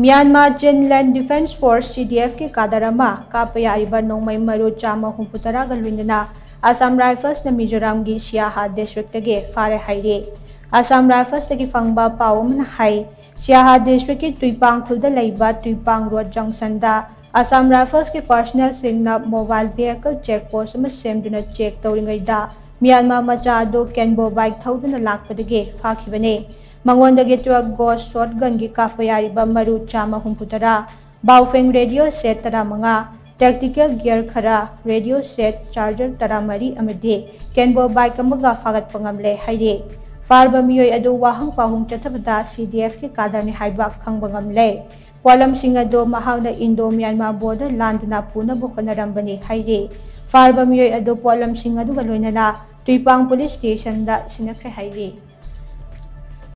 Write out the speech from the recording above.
Myanmar Chinland defence force CDF के कादर काप याब नौम मरु चाम हूफु तरह लुना असम राइफल्स ने मिजोरम की सियाहा डिस्ट्रिक्ट के फारे हाई असम राइफल्स की फंग पावन सियाहा डिस्ट्रिक्ट की तुईपांग खुद रोड जंक्शन असम राइफल्स के पर्सनल सिंह मोबाइल वेहिकल चेक पोस्ट में चेक तौरीगैदा म्यांमा मचा दो कैनबो बाइक थौदुना लापदगे फाखिबने ಮಂಗೊಂದಗೆ ತ್ವ ಗೋ ಶಾಟ್ಗನ್ ಗೆ ಕಾಫ ಯಾರಿಬ ಮರು ಚಾಮ ಹುಂಪುತರ ಬಾವುಫೆಂಗ್ ರೇಡಿಯೋ ಸೆಟ್ ತರ ಮಂಗ tactical gear khara radio set charger taramari amade. Kenbo bike amaga fagat pangamle haire farba miyoi adu wahang pahung chathabada cdf ki kadarni haiba khangbangamle kwalam singa do mahawna indo myanmar border landuna puna bukhanarambani haire farba miyoi adu kwalam singa do du galoinana tuipang police station da sinakre haire